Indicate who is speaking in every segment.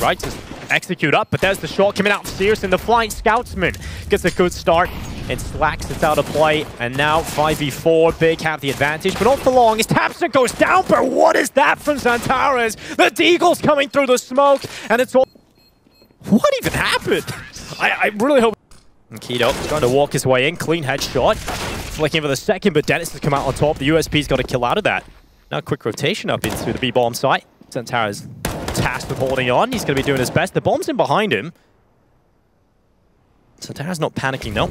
Speaker 1: right? Just execute up, but there's the shot coming out fierce, and the Flying Scoutsman gets a good start. And Slacks it's out of play, and now 5v4, Big have the advantage, but not for long as tabseN goes down, but what is that from Xantares? The Deagle's coming through the smoke, and it's all... What even happened? I, I really hope... k1to trying to walk his way in, clean headshot. Flicking for the second, but Denis has come out on top. The USP's got a kill out of that. Now quick rotation up into the B-bomb site. Xantares tasked with holding on. He's going to be doing his best. The bomb's in behind him. Xantares not panicking, though.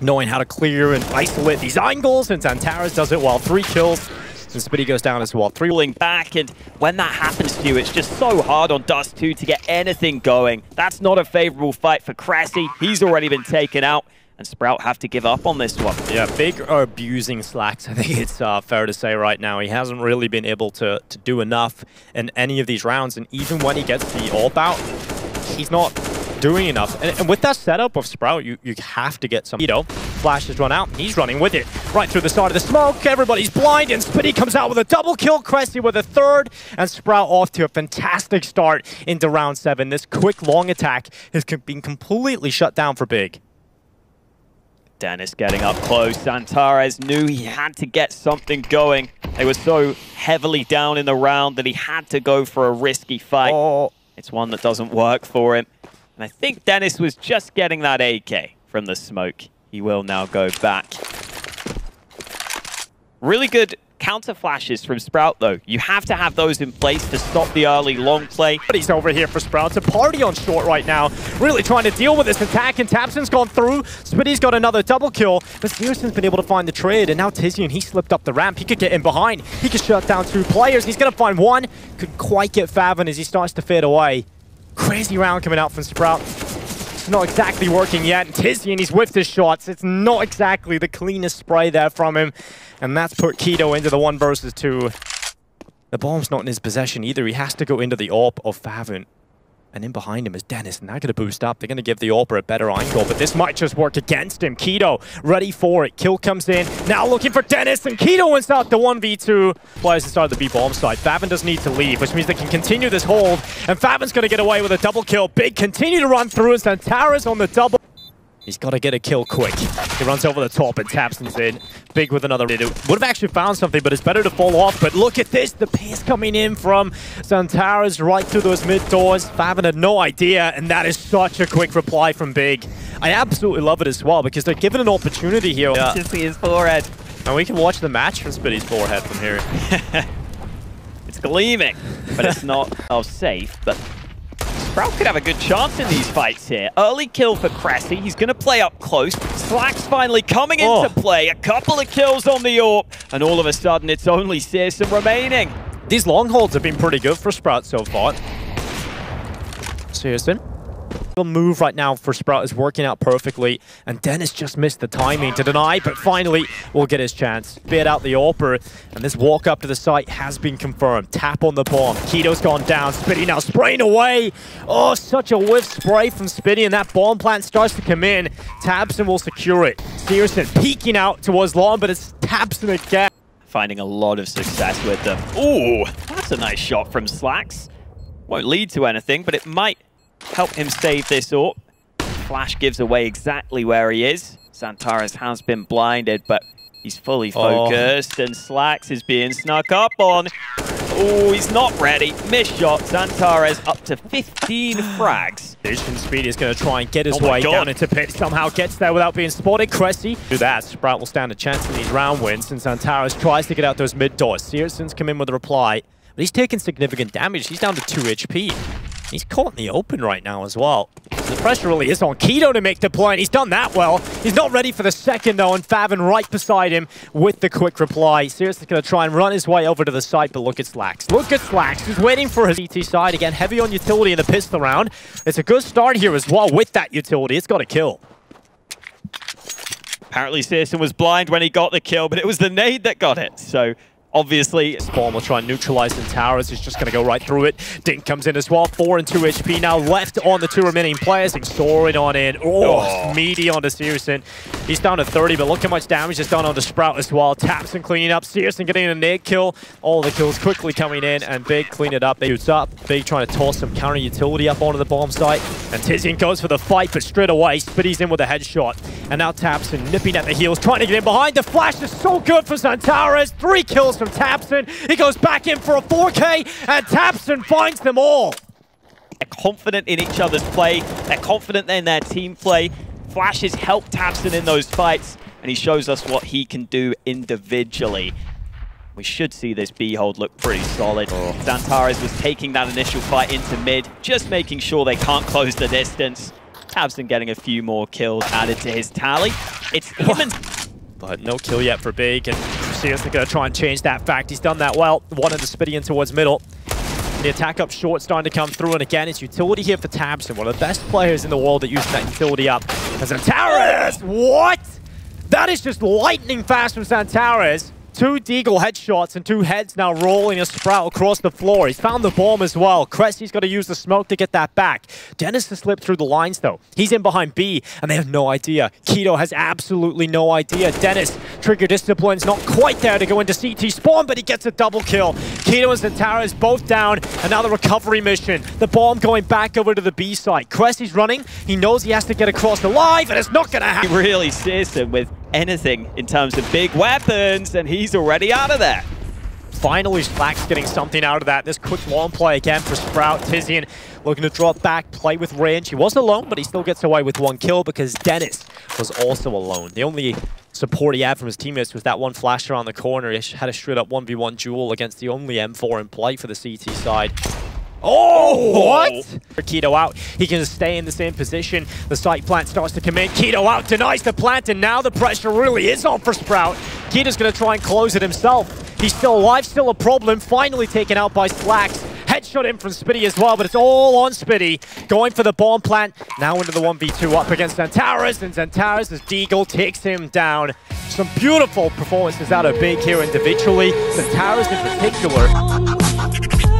Speaker 1: Knowing how to clear and isolate these angles, and Xantares does it while Three kills, and Spiidi goes down as well. Three
Speaker 2: Pulling back, and when that happens to you, it's just so hard on Dust 2 to get anything going. That's not a favorable fight for kressy. He's already been taken out and Sprout have to give up on this one.
Speaker 1: Yeah, Big are abusing Slacks. I think it's uh, fair to say right now. He hasn't really been able to, to do enough in any of these rounds, and even when he gets the AWP out, he's not doing enough. And, and, with that setup of Sprout, you, you have to get some... You know, Flash has run out, he's running with it. Right through the side of the smoke, everybody's blind, and Spiidi comes out with a double kill, kressy with a third, and Sprout off to a fantastic start into round seven. This quick, long attack has been completely shut down for Big.
Speaker 2: Denis getting up close. Xantares knew he had to get something going. They were so heavily down in the round that he had to go for a risky fight. Oh. It's one that doesn't work for him. And I think Denis was just getting that AK from the smoke. He will now go back. Really good counter flashes from Sprout, though. You have to have those in place to stop the early long play.
Speaker 1: But he's over here for Sprout to party on short right now. Really trying to deal with this attack, and tabseN's gone through. Spiidi's got another double kill, but Steelson's been able to find the trade, and now Tizian, he slipped up the ramp. He could get in behind. He could shut down two players. He's going to find one. Could quite get faveN as he starts to fade away. Crazy round coming out from Sprout not exactly working yet. And Tizian, he's whiffed his shots. It's not exactly the cleanest spray there from him. And that's put k1to into the one versus two. The bomb's not in his possession either. He has to go into the AWP of faveN. And in behind him is Denis, and they're going to boost up. They're going to give the AWPer a better angle, but this might just work against him. k1to ready for it. Kill comes in. Now looking for Denis, and k1to wins out the 1v2. Players inside the B-bomb side. faveN doesn't need to leave, which means they can continue this hold. And faveN's going to get away with a double kill. Big continue to run through, and Xantares on the double. He's got to get a kill quick. He runs over the top and tabseN's in. Big with another. It would have actually found something, but it's better to fall off. But look at this. The pace coming in from Xantares right through those mid doors. faveN had no idea, and that is such a quick reply from Big. I absolutely love it as well because they're given an opportunity here.
Speaker 2: Yeah. To see his forehead.
Speaker 1: And we can watch the match from Spiidi's forehead from here.
Speaker 2: it's gleaming, but it's not oh, safe. But Sprout could have a good chance in these fights here. Early kill for kressy. He's going to play up close. Slack's finally coming oh. into play. A couple of kills on the AWP. And all of a sudden, it's only syrsoN remaining.
Speaker 1: These long holds have been pretty good for Sprout so far. syrsoN move right now for Sprout is working out perfectly, and Denis just missed the timing to deny, but finally will get his chance. Bit out the AWPer, and this walk up to the site has been confirmed. Tap on the bomb. k1to's gone down. Spiidi now spraying away. Oh, such a whiff spray from Spiidi, and that bomb plant starts to come in. tabseN will secure it. syrsoN peeking out towards Long, but it's tabseN again.
Speaker 2: Finding a lot of success with them. Ooh, that's a nice shot from Slacks. Won't lead to anything, but it might help him save this up. Flash gives away exactly where he is. Xantares has been blinded, but he's fully oh. focused, oh. and Slacks is being snuck up on. Oh, he's not ready. Missed shot. Xantares up to 15 frags.
Speaker 1: Vision Speed is going to try and get his oh way down into pit. Somehow gets there without being spotted. kressy do that. Sprout will stand a chance in these round wins, and Xantares tries to get out those mid doors. syrsoN's come in with a reply, but he's taking significant damage. He's down to 2 HP. He's caught in the open right now as well. The pressure really is on k1to to make the play, and he's done that well. He's not ready for the second, though, and faveN right beside him with the quick reply. Seriously going to try and run his way over to the site, but look at Slacks. Look at Slacks. He's waiting for his CT side. Again, heavy on utility in the pistol round. It's a good start here as well with that utility. It's got a kill.
Speaker 2: Apparently, syrsoN was blind when he got the kill, but it was the nade that got it. So Obviously, Spawn will try and neutralize the towers. He's just going to go right through it. Dink comes in as well. 4 and 2 HP now left on the two remaining players. And soaring on in. Oh, oh. meaty onto syrsoN.
Speaker 1: He's down to 30, but look how much damage is done on the Sprout as well. Taps and cleaning up, syrsoN getting a nade kill. All the kills quickly coming in, and Big clean it up. Big up. Big trying to toss some counter utility up onto the bomb site. And Tizian goes for the fight, but straight away, Spiidi's in with a headshot. And now tabseN nipping at the heels, trying to get in behind. The flash is so good for Xantares. Three kills from tabseN. He goes back in for a 4K, and tabseN finds them all.
Speaker 2: They're confident in each other's play. They're confident in their team play. Flash has helped tabseN in those fights, and he shows us what he can do individually. We should see this B hold look pretty solid. Oh. Xantares was taking that initial fight into mid, just making sure they can't close the distance. tabseN getting a few more kills added to his tally. It's him and...
Speaker 1: But no kill yet for Big, and seriously going to try and change that fact. He's done that well. One of the Spiidi in towards middle. The attack up short starting to come through, and again, it's utility here for tabseN, one of the best players in the world at using that utility up. And Xantares! What? That is just lightning fast from Xantares. Two Deagle headshots and two heads now rolling a Sprout across the floor. He's found the bomb as well. kressy's got to use the smoke to get that back. Denis has slipped through the lines, though. He's in behind B, and they have no idea. k1to has absolutely no idea. Denis, trigger discipline's not quite there to go into CT spawn, but he gets a double kill. k1to and Xantares both down, and now the recovery mission. The bomb going back over to the B site. kressy's running. He knows he has to get across the line, and it's not going to happen.
Speaker 2: He really sees him with anything in terms of big weapons, and he's already out of there.
Speaker 1: Finally, Flax getting something out of that. This quick long play again for Sprout. Tizian looking to drop back, play with range. He was alone, but he still gets away with one kill because Denis was also alone. The only support he had from his teammates was that one flash around the corner. He had a straight up 1v1 duel against the only M4 in play for the CT side. Oh, what? k1to out. He can stay in the same position. The site plant starts to come in. k1to out, denies the plant, and now the pressure really is on for Sprout. k1to's going to try and close it himself. He's still alive, still a problem. Finally taken out by Slacks. Headshot in from Spiidi as well, but it's all on Spiidi. Going for the bomb plant. Now into the 1v2 up against Xantares, and Xantares as Deagle takes him down. Some beautiful performances out of Big here individually. Xantares in particular